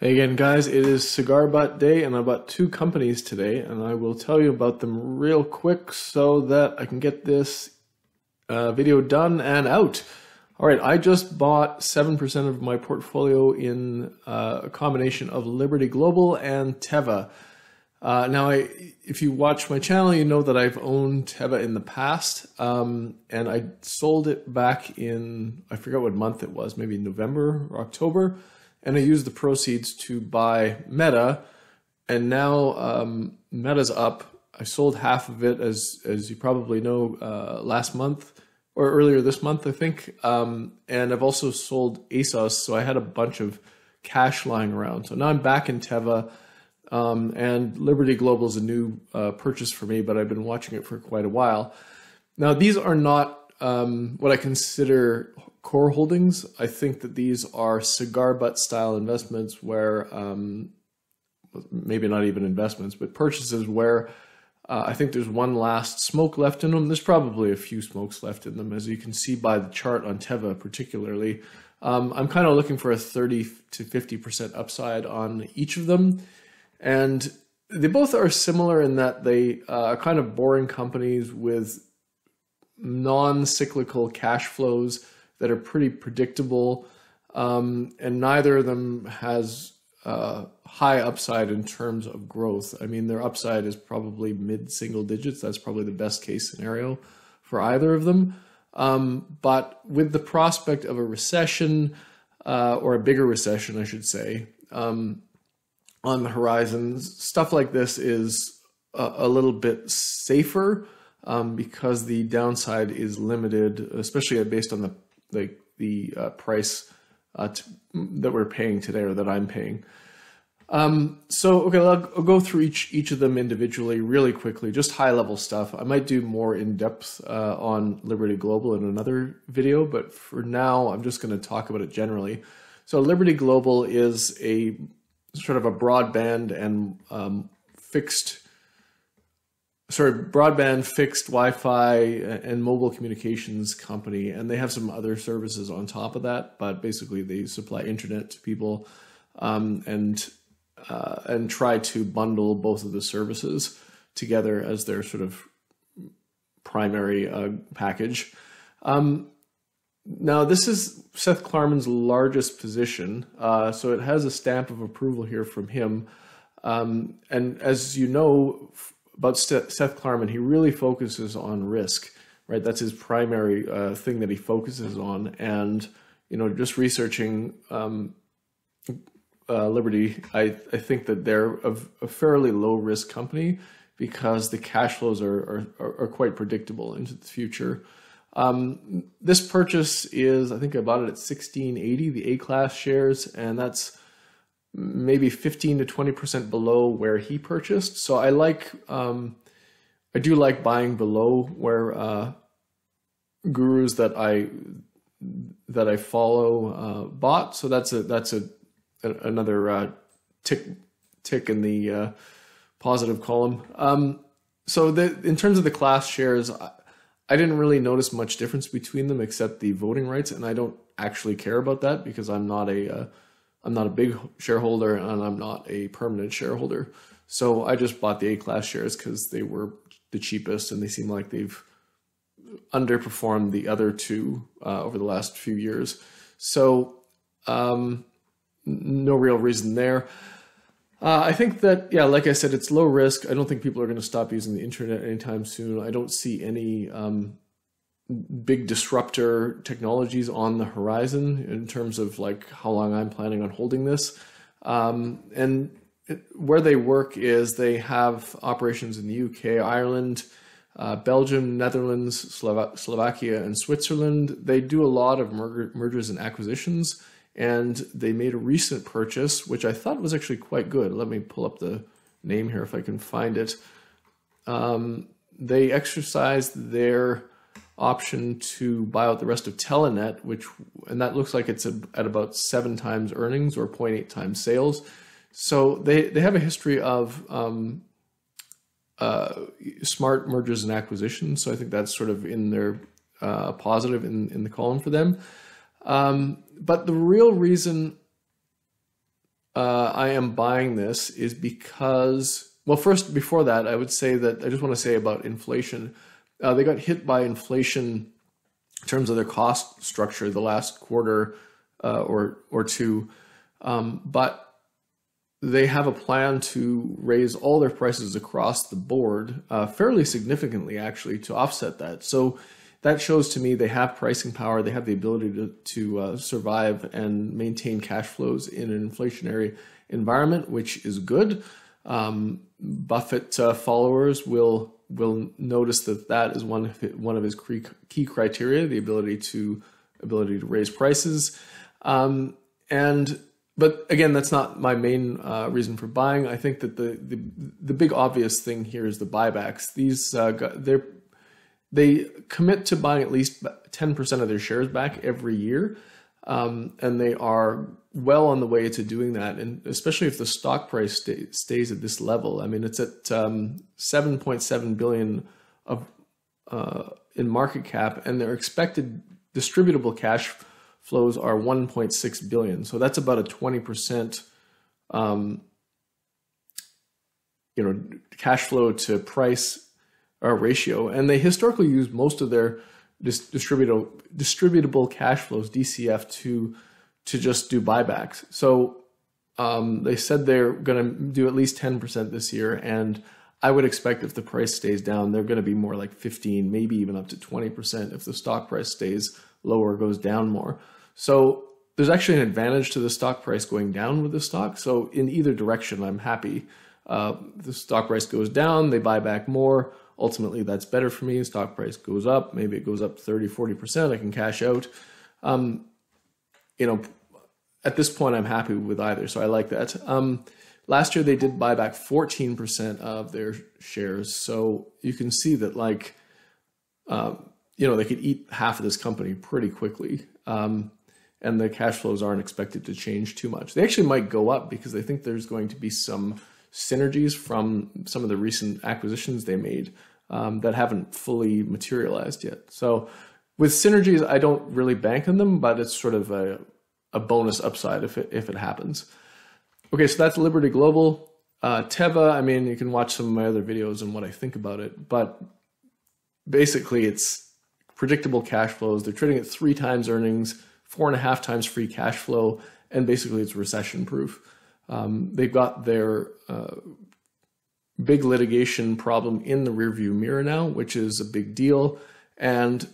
Hey again, guys, it is Cigar Butt Day, and I bought two companies today, and I will tell you about them real quick so that I can get this uh, video done and out. All right, I just bought 7% of my portfolio in uh, a combination of Liberty Global and Teva. Uh, now, I, if you watch my channel, you know that I've owned Teva in the past, um, and I sold it back in, I forgot what month it was, maybe November or October and I used the proceeds to buy Meta, and now um, Meta's up. I sold half of it, as as you probably know, uh, last month or earlier this month, I think. Um, and I've also sold ASOS, so I had a bunch of cash lying around. So now I'm back in Teva, um, and Liberty Global is a new uh, purchase for me, but I've been watching it for quite a while. Now these are not um, what I consider core holdings. I think that these are cigar butt style investments where um, maybe not even investments, but purchases where uh, I think there's one last smoke left in them. There's probably a few smokes left in them, as you can see by the chart on Teva, particularly. Um, I'm kind of looking for a 30 to 50% upside on each of them. And they both are similar in that they uh, are kind of boring companies with non cyclical cash flows that are pretty predictable, um, and neither of them has uh, high upside in terms of growth. I mean, their upside is probably mid single digits. That's probably the best case scenario for either of them. Um, but with the prospect of a recession, uh, or a bigger recession, I should say, um, on the horizon, stuff like this is a, a little bit safer um, because the downside is limited, especially based on the the the uh, price uh, that we're paying today or that I'm paying. Um, so okay, I'll, I'll, go through each each of them individually really quickly, just high level stuff. I might do more in depth uh, on Liberty Global in another video, but for now, I'm just going to talk about it generally. So Liberty Global is a sort of a broadband and um, fixed sort of broadband fixed Wi-Fi and mobile communications company, and they have some other services on top of that. But basically, they supply internet to people um, and uh, and try to bundle both of the services together as their sort of primary uh, package. Um, now, this is Seth Klarman's largest position, uh, so it has a stamp of approval here from him. Um, and as you know, about Seth Klarman, he really focuses on risk, right? That's his primary uh, thing that he focuses on. And, you know, just researching um, uh, Liberty, I, I think that they're a, a, fairly low risk company because the cash flows are, are, are quite predictable into the future. Um, this purchase is, I think I bought it at 1680, the A class shares, and that's maybe 15 to 20% below where he purchased. So I like, um, I do like buying below where uh, gurus that I that I follow uh, bought. So that's a that's a, a another uh, tick tick in the uh, positive column. Um, so the, in terms of the class shares, I, I didn't really notice much difference between them except the voting rights, and I don't actually care about that because I'm not a uh, I'm not a big shareholder and I'm not a permanent shareholder. So I just bought the A class shares because they were the cheapest and they seem like they've underperformed the other two uh, over the last few years. So um, no real reason there. Uh, I think that, yeah, like I said, it's low risk. I don't think people are going to stop using the internet anytime soon. I don't see any um, big disruptor technologies on the horizon in terms of like how long I'm planning on holding this. Um, and it, where they work is they have operations in the UK, Ireland, uh, Belgium, Netherlands, Slova- Slovakia, and Switzerland. They do a lot of mer- mergers and acquisitions, and they made a recent purchase, which I thought was actually quite good. Let me pull up the name here if I can find it. Um, they exercised their option to buy out the rest of Telenet, which and that looks like it's at about seven times earnings or 0.8 times sales. So they they have a history of um, uh, smart mergers and acquisitions. So I think that's sort of in their uh, positive in in the column for them. Um, but the real reason uh, I am buying this is because, well, first, before that, I would say that I just want to say about inflation. Uh, they got hit by inflation in terms of their cost structure the last quarter uh, or or two, um, but they have a plan to raise all their prices across the board uh, fairly significantly, actually, to offset that. So that shows to me they have pricing power, they have the ability to, to uh, survive and maintain cash flows in an inflationary environment, which is good. Um, Buffett uh, followers will will notice that that is one of his, one of his key criteria, the ability to ability to raise prices. Um, and but again, that's not my main uh, reason for buying. I think that the, the the big obvious thing here is the buybacks. These uh, they're they commit to buying at least 10% of their shares back every year. Um, and they are well on the way to doing that. And especially if the stock price stay, stays at this level. I mean, it's at um, 7.7 billion of uh, in market cap, and their expected distributable cash flows are 1.6 billion. So that's about a 20%, um, you know, cash flow to price uh, ratio, and they historically use most of their dis- distributable distributable cash flows (DCF) to to just do buybacks. So um, they said they're going to do at least ten percent this year, and I would expect if the price stays down, they're going to be more like fifteen, maybe even up to twenty percent if the stock price stays lower, goes down more. So there's actually an advantage to the stock price going down with the stock. So in either direction, I'm happy. Uh, the stock price goes down, they buy back more ultimately that's better for me. Stock price goes up, maybe it goes up 30, 40%, I can cash out. Um, you know, at this point, I'm happy with either, so I like that. Um, last year, they did buy back 14% of their shares, so you can see that, like, um, you know, they could eat half of this company pretty quickly. Um, and the cash flows aren't expected to change too much. They actually might go up because they think there's going to be some synergies from some of the recent acquisitions they made um, that haven't fully materialized yet. So with synergies, I don't really bank on them, but it's sort of a, a bonus upside if it, if it happens. Okay, so that's Liberty Global. Uh, Teva, I mean, you can watch some of my other videos and what I think about it, but basically it's predictable cash flows. They're trading at three times earnings, four and a half times free cash flow, and basically it's recession proof. Um, they've got their uh, big litigation problem in the rearview mirror now, which is a big deal. And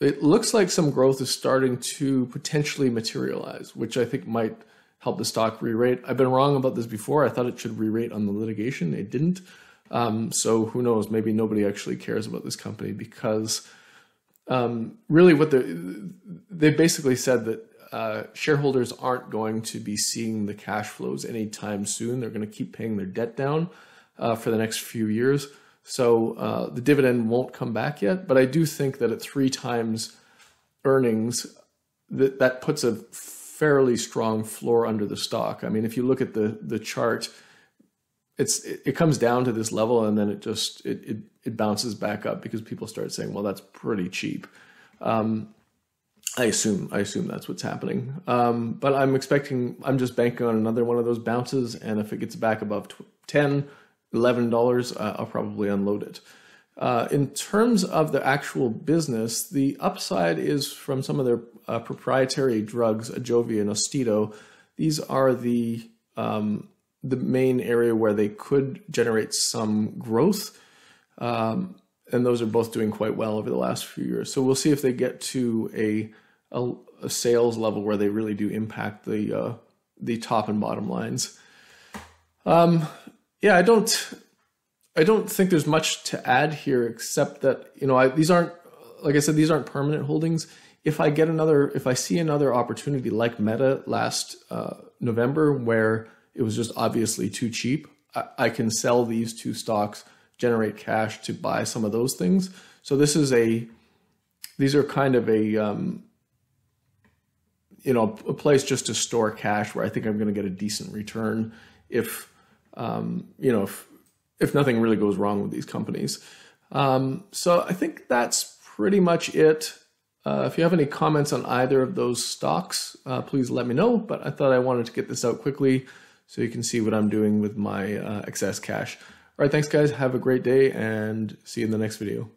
it looks like some growth is starting to potentially materialize, which I think might help the stock re-rate. I've been wrong about this before. I thought it should re-rate on the litigation. It didn't. Um, so who knows? Maybe nobody actually cares about this company because um, really what they they basically said that uh, shareholders aren't going to be seeing the cash flows anytime soon. They're going to keep paying their debt down uh, for the next few years. So uh, the dividend won't come back yet. But I do think that at three times earnings, that, that puts a fairly strong floor under the stock. I mean, if you look at the, the chart, it's it, it comes down to this level and then it just it, it, it bounces back up because people start saying, well, that's pretty cheap. Um, I assume I assume that's what's happening. Um, but I'm expecting I'm just banking on another one of those bounces, and if it gets back above 10 11 dollars, uh, I'll probably unload it. Uh, in terms of the actual business, the upside is from some of their uh, proprietary drugs, Ajovy and Austedo. These are the um, the main area where they could generate some growth. Um, and those are both doing quite well over the last few years. So we'll see if they get to a a, a sales level where they really do impact the uh, the top and bottom lines. Um, yeah, I don't I don't think there's much to add here except that you know I, these aren't like I said these aren't permanent holdings. If I get another, if I see another opportunity like Meta last uh, November where it was just obviously too cheap, I, I can sell these two stocks generate cash to buy some of those things. So this is a, these are kind of a, um, you know, a place just to store cash where I think I'm going to get a decent return if, um, you know, if, if nothing really goes wrong with these companies. Um, so I think that's pretty much it. Uh, if you have any comments on either of those stocks, uh, please let me know. But I thought I wanted to get this out quickly so you can see what I'm doing with my uh, excess cash. All right, thanks guys. Have a great day and see you in the next video.